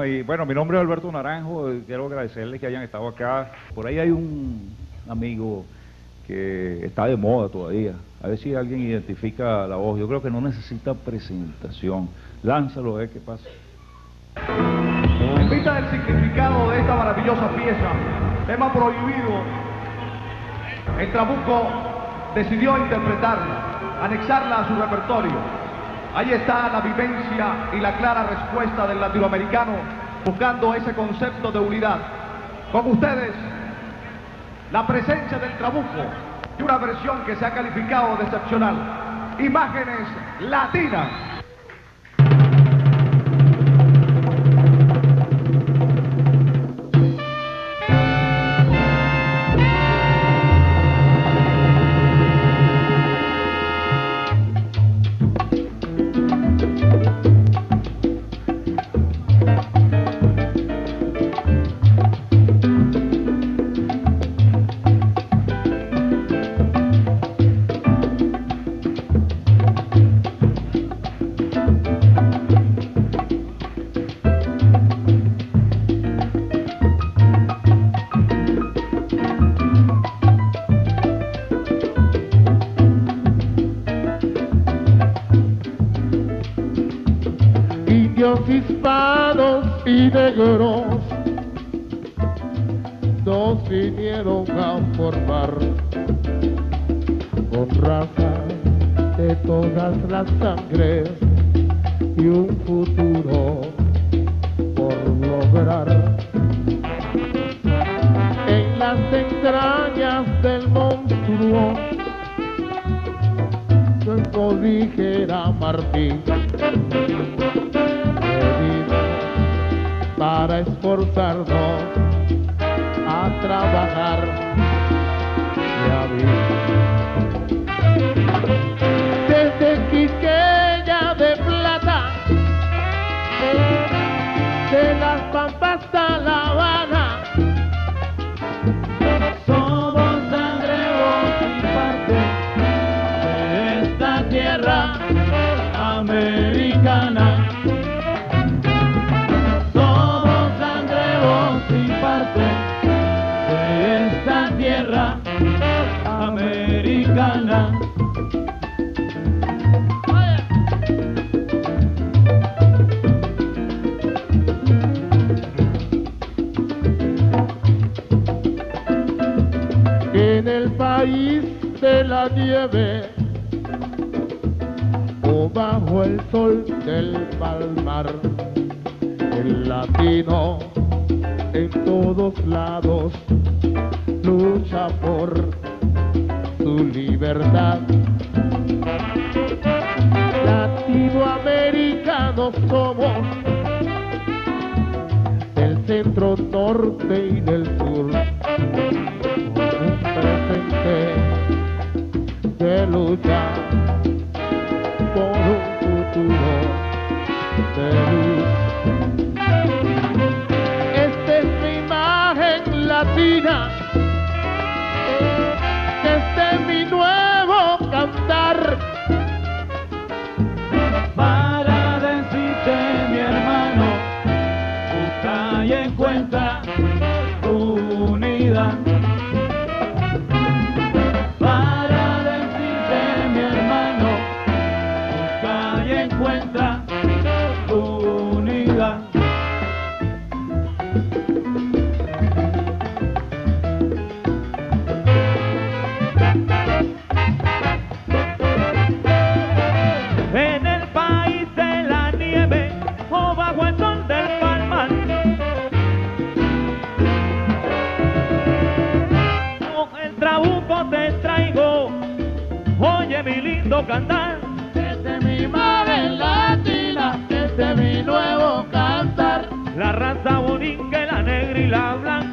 Ahí. Bueno, mi nombre es Alberto Naranjo. Quiero agradecerles que hayan estado acá. Por ahí hay un amigo que está de moda todavía. A ver si alguien identifica la voz. Yo creo que no necesita presentación. Lánzalo, a ver qué pasa. En vista del significado de esta maravillosa pieza, tema prohibido, el Trabuco decidió interpretarla, anexarla a su repertorio. Ahí está la vivencia y la clara respuesta del latinoamericano buscando ese concepto de unidad. Con ustedes, la presencia del Trabuco y una versión que se ha calificado de excepcional. Imágenes latinas. de En el país de la nieve o bajo el sol del palmar. El latino en todos lados lindo cantar. Este es mi imagen latina, este es mi nuevo cantar. La raza boninque, la negra y la blanca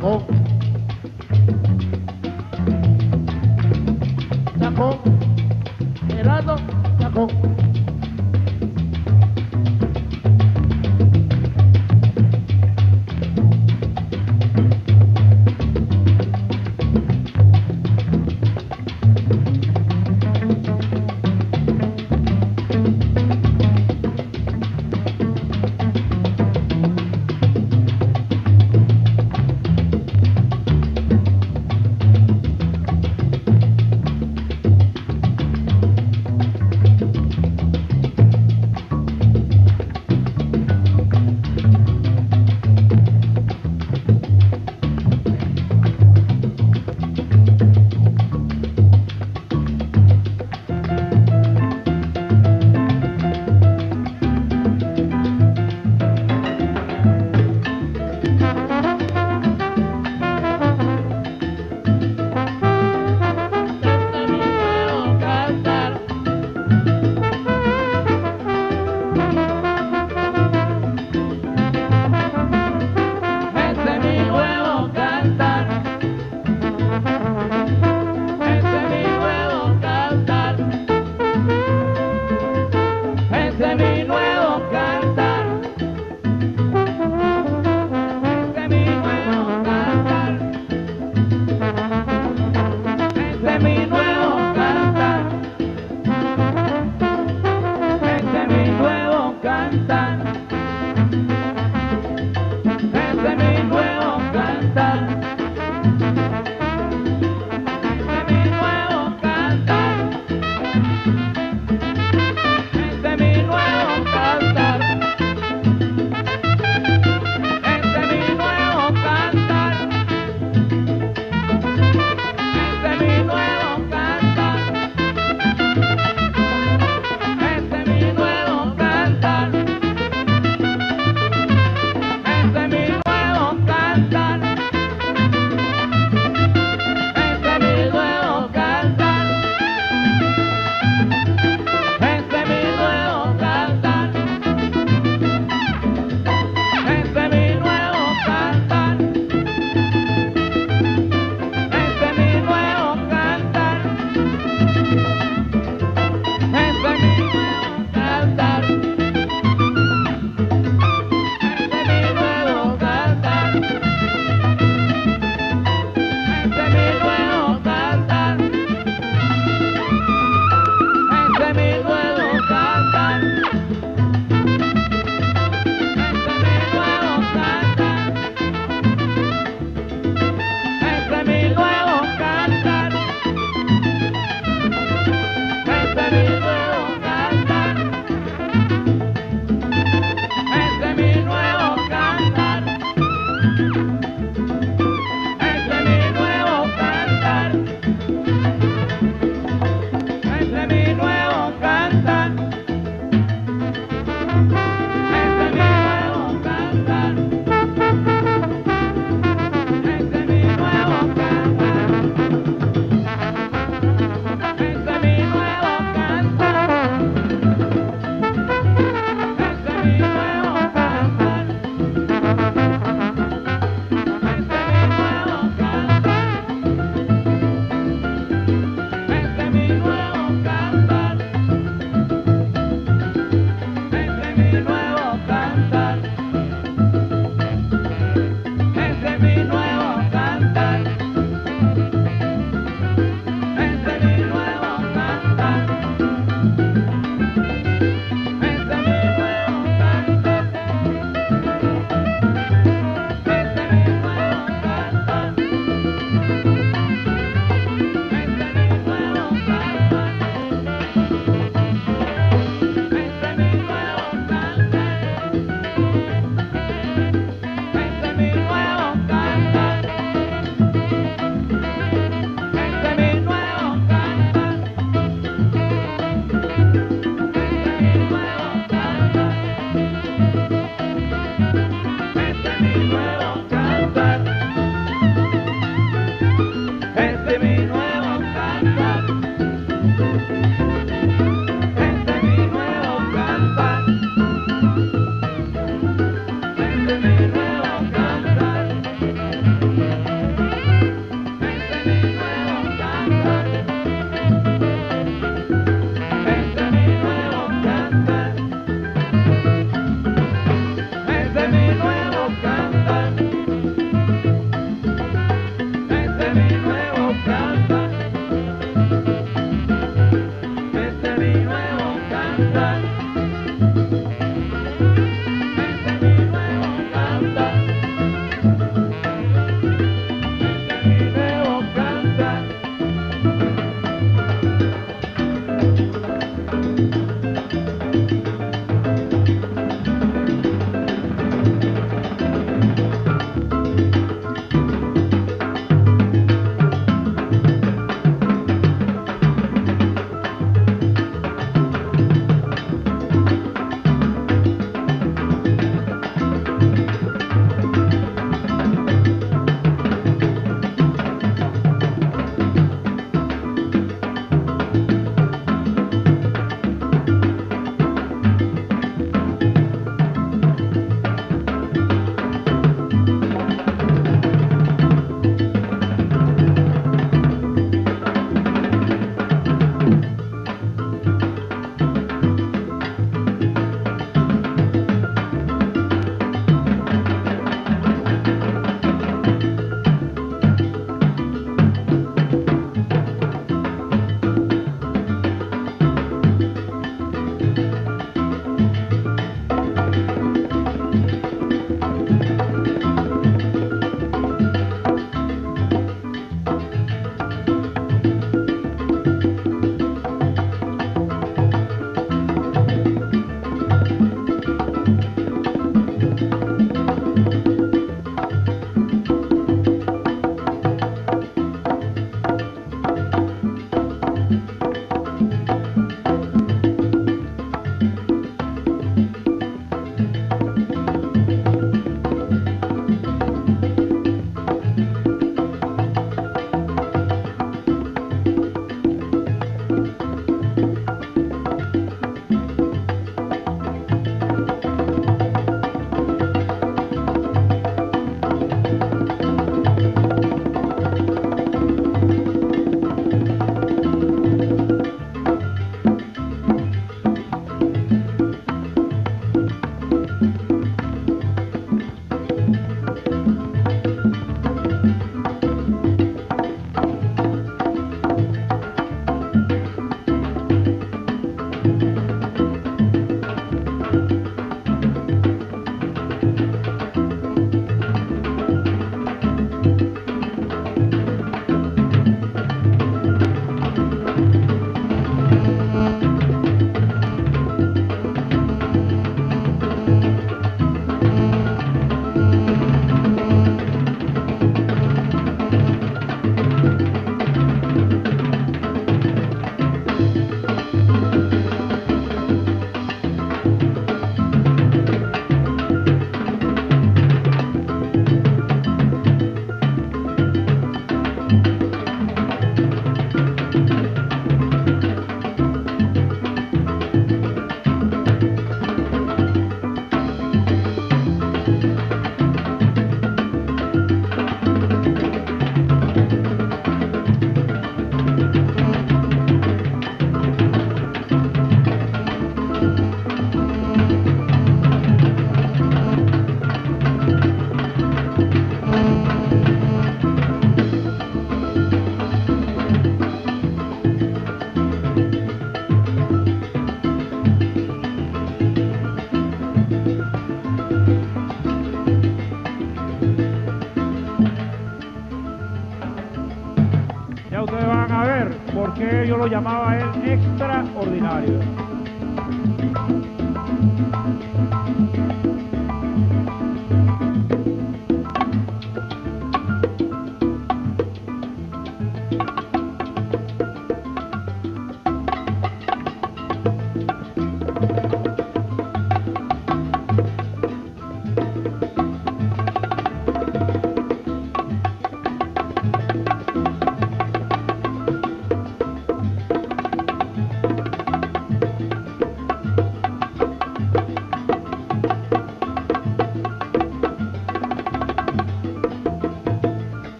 Oh.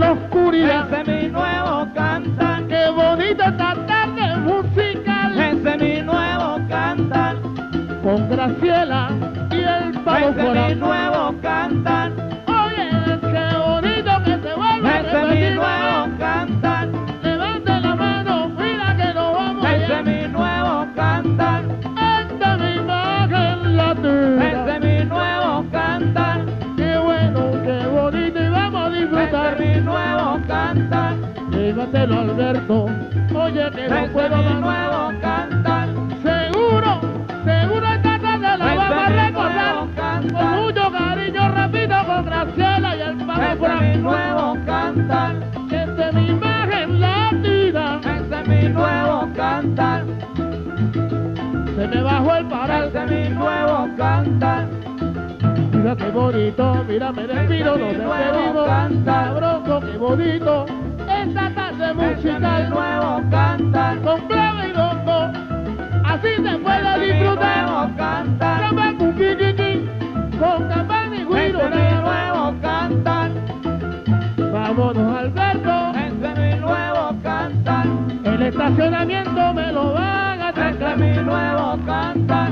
En la oscuridad. Ese es mi nuevo cantar. Qué bonita esta tarde musical. Ese es mi nuevo cantar. Con Graciela y el pavo Ese es mi nuevo Llévatelo Alberto, oye que no puedo más. nuevo cantar. Seguro, seguro esta tarde la vamos a recordar. Con mucho cariño, repito, con Graciela y el Ese es mi nuevo cantar. Esta es mi imagen latina. Ese es mi nuevo cantar. Se me bajó el paral. Ese es mi nuevo cantar. Mira qué bonito, mira me despido, mi nuevo despedimos. cantar. Sabroso, qué bonito. Mi musical. nuevo cantar. con clave y bongo. Así se puede disfrutar. nuevo cantar. Camba, cuqui, qui, qui, Con campana y Ese guiro nuevo cantar. Vámonos Alberto. Ese es mi nuevo cantar. El estacionamiento me lo van a Ese es sacar. mi nuevo cantar.